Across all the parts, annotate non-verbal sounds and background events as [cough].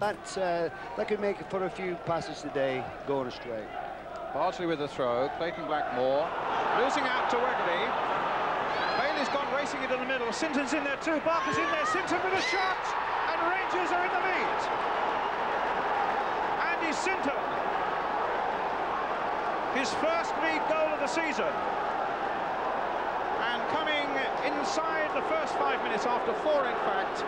That, uh, that could make for a few passes today going astray. Bardsley with the throw, Clayton Blackmore, losing out to Wegerle. Bailey's gone racing into the middle, Sinton's in there too, Barker's in there, Sinton with a shot, and Rangers are in the lead. Andy Sinton, his first league goal of the season. And coming inside the first five minutes, after four in fact,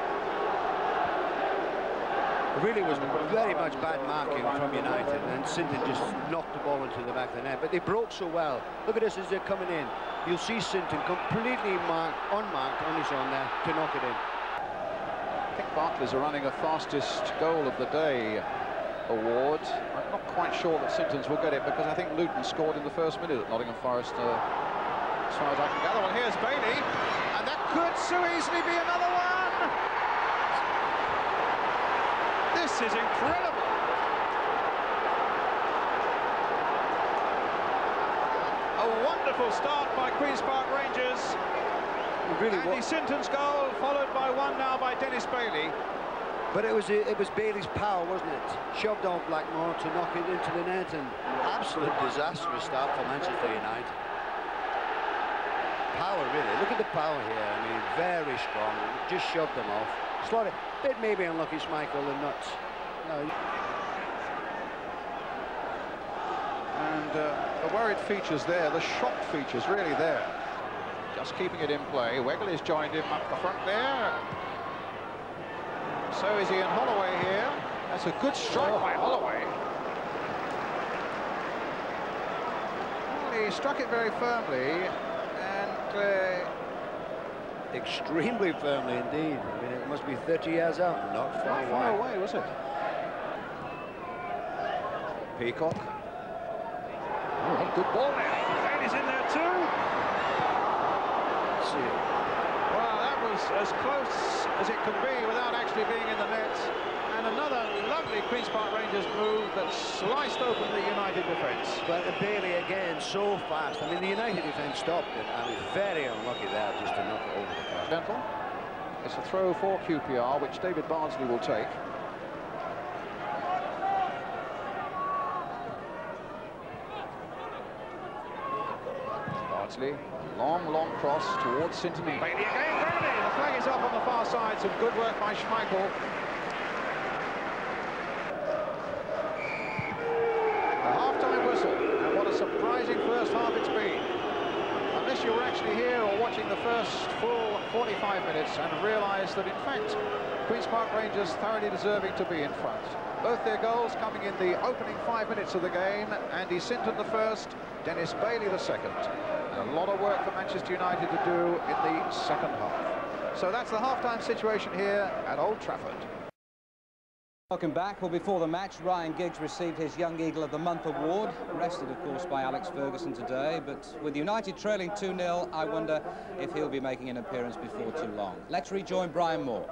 really was very much bad marking from United, and Sinton just knocked the ball into the back of the net. But they broke so well. Look at this as they're coming in. You'll see Sinton completely marked, unmarked on his own there to knock it in. I think Barclays are running a fastest goal of the day award. I'm not quite sure that Sinton's will get it because I think Luton scored in the first minute at Nottingham Forest, uh, as far as I can gather. Well, here's Bailey, and that could so easily be another one. This is incredible. A wonderful start by Queen's Park Rangers. Really Andy Sinton's goal, followed by one now by Dennis Bailey. But it was it was Bailey's power, wasn't it? Shoved on Blackmore to knock it into the net, and absolute disastrous start for Manchester United. Power, really. Look at the power here. I mean, very strong. Just shoved them off. Slightly, bit maybe unlucky, Schmeichel, and not. No. And uh, the worried features there, the shock features really there. Just keeping it in play. Wegerle's joined him up the front there. So is Ian Holloway here. That's a good strike by Holloway. Well, he struck it very firmly and uh, extremely firmly indeed. I mean, it must be 30 yards out, not far, not far away, was it? Peacock. Oh, good ball now. Kane is in there too. Let's see. Well, that was as close as it could be without actually being in the net. And another lovely Queen's Park Rangers move that sliced open the United defence. But Bailey again so fast. I mean, the United defence stopped it. I mean, very unlucky there just to knock it over the bar. Gentle. It's a throw for QPR, which David Bardsley will take. Bardsley, long, long cross towards Sinton Bailey again. Gravity. The flag is up on the far side. Some good work by Schmeichel. A half-time whistle, and what a surprising first half it's been. Unless you were actually here or watching the first full 45 minutes and realised that, in fact, Queen's Park Rangers thoroughly deserving to be in front. Both their goals coming in the opening five minutes of the game. Andy Sinton the first, Dennis Bailey the second. And a lot of work for Manchester United to do in the second half. So that's the half-time situation here at Old Trafford. Welcome back. Well, before the match, Ryan Giggs received his Young Eagle of the Month award, rested, of course, by Alex Ferguson today. But with United trailing 2-0, I wonder if he'll be making an appearance before too long. Let's rejoin Brian Moore.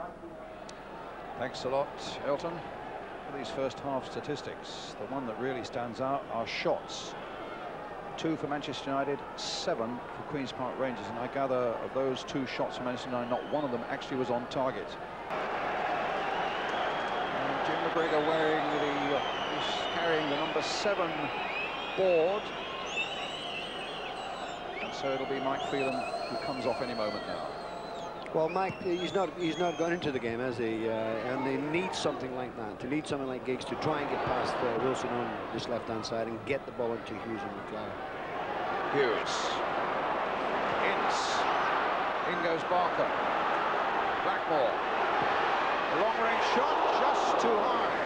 Thanks a lot, Elton. These first half statistics, the one that really stands out are shots. Two for Manchester United, seven for Queen's Park Rangers. And I gather of those two shots for Manchester United, not one of them actually was on target. And Jim McGregor wearing the, uh, carrying the number seven board. And so it'll be Mike Phelan who comes off any moment now. Well, Mike, he's not he's not gone into the game, has he? Uh, and they need something like that. They need something like Giggs to try and get past uh, Wilson on this left-hand side and get the ball into Hughes and McClair. Hughes. Ince. In goes Barker. Blackmore. A long-range shot, just too high.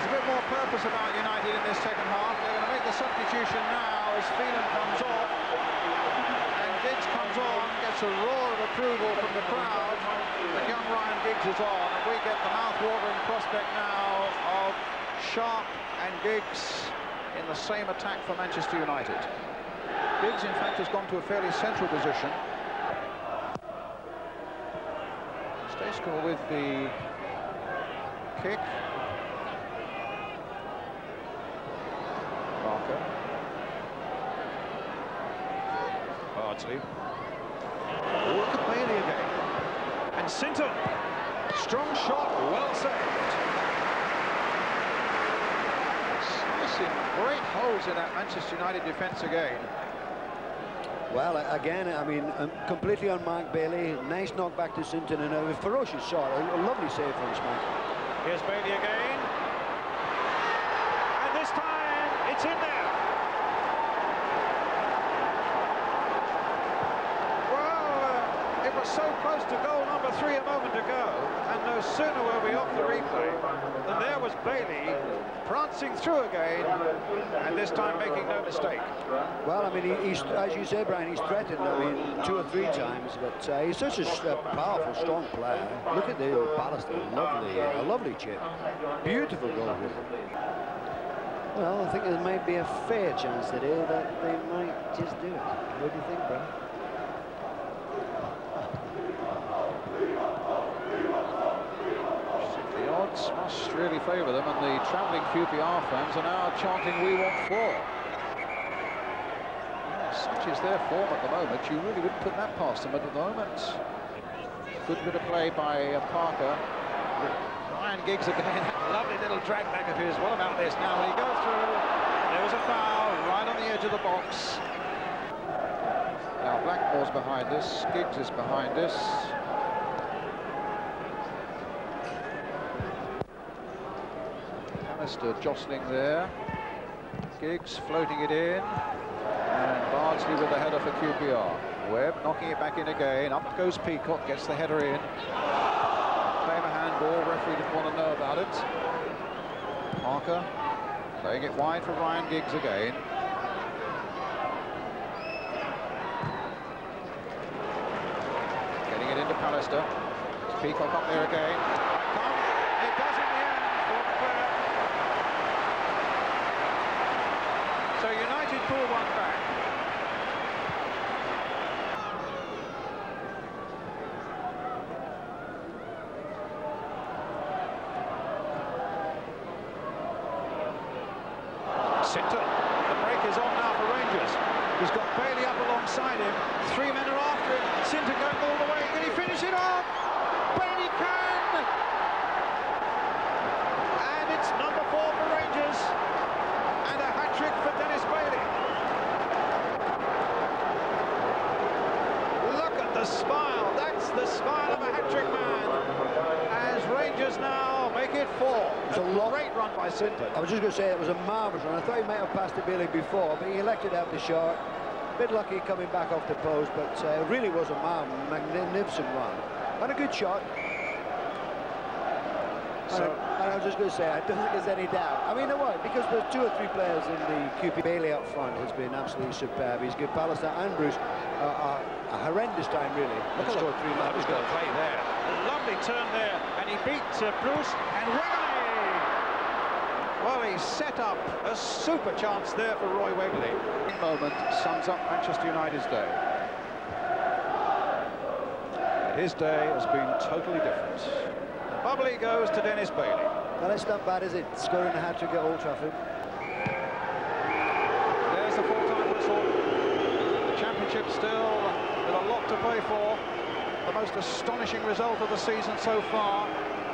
There's a bit more purpose about United in this second half. They're going to make the substitution now as Phelan comes off. Comes on, gets a roar of approval from the crowd. And young Ryan Giggs is on, and we get the mouth-watering prospect now of Sharpe and Giggs in the same attack for Manchester United. Giggs, in fact, has gone to a fairly central position. Stejskal with the kick. Barker. Bardsley. Look at Bailey again. And Sinton. Strong shot, well saved. Slicing great holes in that Manchester United defence again. Well, again, I mean, um, completely unmarked Bailey. Nice knock back to Sinton and a ferocious shot. A, a lovely save from Smack. Here's Bailey again. And this time, it's in there. So close to goal number three a moment ago, and no sooner were we off the replay than there was Bailey prancing through again, and this time making no mistake. Well, I mean, he, he's, as you say, Brian, he's threatened, I mean, two or three times, but uh, he's such a, a, powerful, strong player. Look at the Pallister, lovely, a lovely chip. Beautiful goal. Well, I think there might be a fair chance today that they might just do it. What do you think, Brian? Must really favour them, and the travelling QPR fans are now chanting, we want four. such is their form at the moment, you really wouldn't put that past them at the moment. Good bit of play by uh, Parker. Ryan Giggs again, [laughs] lovely little drag back of his. What about this now? He goes through, there was a foul right on the edge of the box. Now Blackmore's behind this, Giggs is behind this. Jostling there. Giggs floating it in. And Bardsley with the header for QPR. Webb knocking it back in again. Up goes Peacock, gets the header in. Claim a handball, referee didn't want to know about it. Parker playing it wide for Ryan Giggs again. Getting it into Pallister. Peacock up there again. One back. Sinton, the break is on now for Rangers. He's got Bailey up alongside him. Three men are after him. Sinton going all the way. Can he finish it off? Bailey can! And it's number four for Rangers. And a hat-trick for Dennis Bailey. the smile. That's the smile of a hat-trick man. As Rangers now it was a lot. great run by Sinton. I was just going to say it was a marvellous run. I thought he might have passed it Bailey before, but he elected out the shot. Bit lucky coming back off the post, but uh, it really was a magnificent run. And a good shot. So, and I was just going to say, I don't think there's any doubt. I mean, what? Because there's two or three players in the QP. Bailey up front has been absolutely superb. He's good. Pallister and Bruce are, are a horrendous time, really. Look at scored three was good play there. A lovely turn there, and he beat uh, Bruce and Wegerle. Well, he set up a super chance there for Roy Wegerle. moment sums up Manchester United's day. His day has been totally different. The bubbly goes to Dennis Bailey. Well, it's not bad, is it? Scoring a hat-trick at Old Trafford. There's the full-time whistle. The championship still with a lot to play for. Most astonishing result of the season so far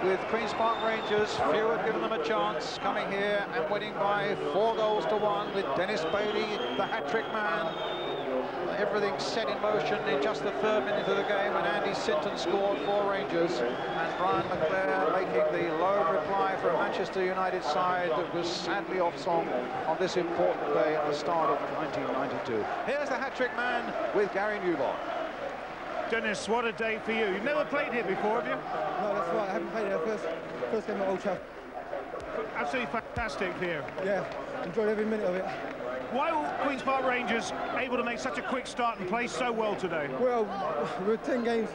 with Queen's Park Rangers. Few had given them a chance coming here and winning by four goals to one with Dennis Bailey, the hat-trick man. Everything set in motion in just the third minute of the game when Andy Sinton scored for Rangers and Brian McClair making the low reply for a Manchester United side that was sadly off song on this important day at the start of 1992. Here's the hat-trick man with Gary Newbon. Dennis, what a day for you. You've never played here before, have you? No, that's right. I haven't played here. First, first game at Old Trafford. Absolutely fantastic here. Yeah, enjoyed every minute of it. Why were Queen's Park Rangers able to make such a quick start and play so well today? Well, we're 10 games,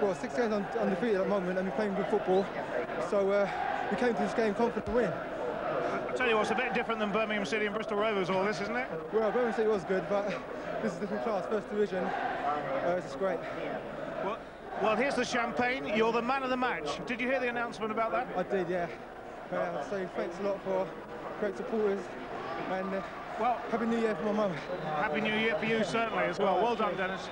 well, six games undefeated at the moment, and we're playing good football. So uh, we came to this game confident to win. I tell you what, it's a bit different than Birmingham City and Bristol Rovers, all this, isn't it? Well, Birmingham City was good, but this is different class, first division. Uh, it's just great. Well, well, here's the champagne. You're the man of the match. Did you hear the announcement about that? I did, yeah. Uh, so thanks a lot for great supporters and uh, well, Happy New Year for my mum. Happy New Year for you, certainly, as well. Well done, Dennis.